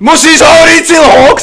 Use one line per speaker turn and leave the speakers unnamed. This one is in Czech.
Musíš ho říct, Hox!